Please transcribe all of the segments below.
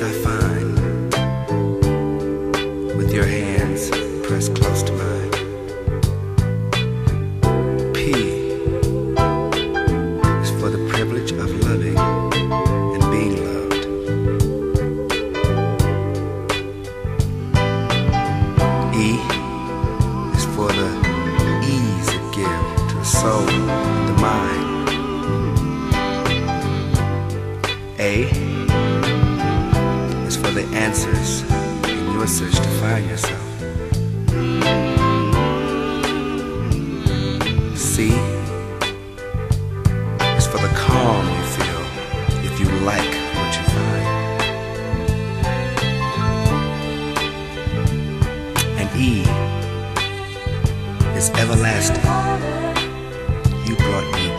I find with your hands pressed close to mine. P is for the privilege of loving and being loved. E is for the ease to the soul, the mind. A answers in your search to find yourself. C is for the calm you feel if you like what you find. And E is everlasting. You brought me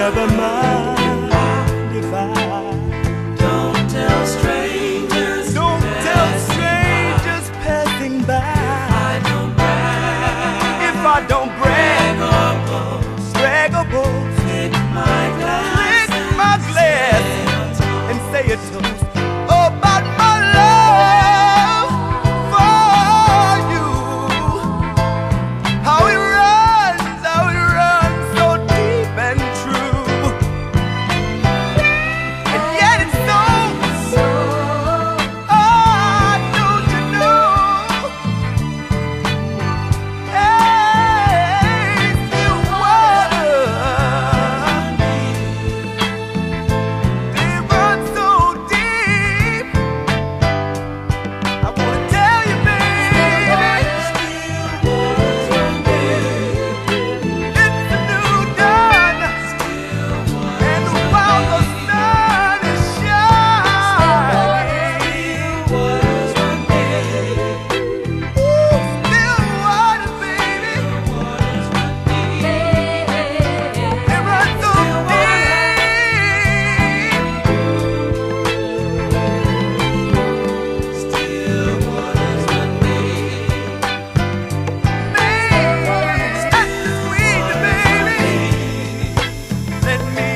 never mind if I don't tell strangers. Don't tell strangers passing by. I don't brag. If I don't brag, braggable, braggable. Lick my glass, lick my glass, and say a toast. me.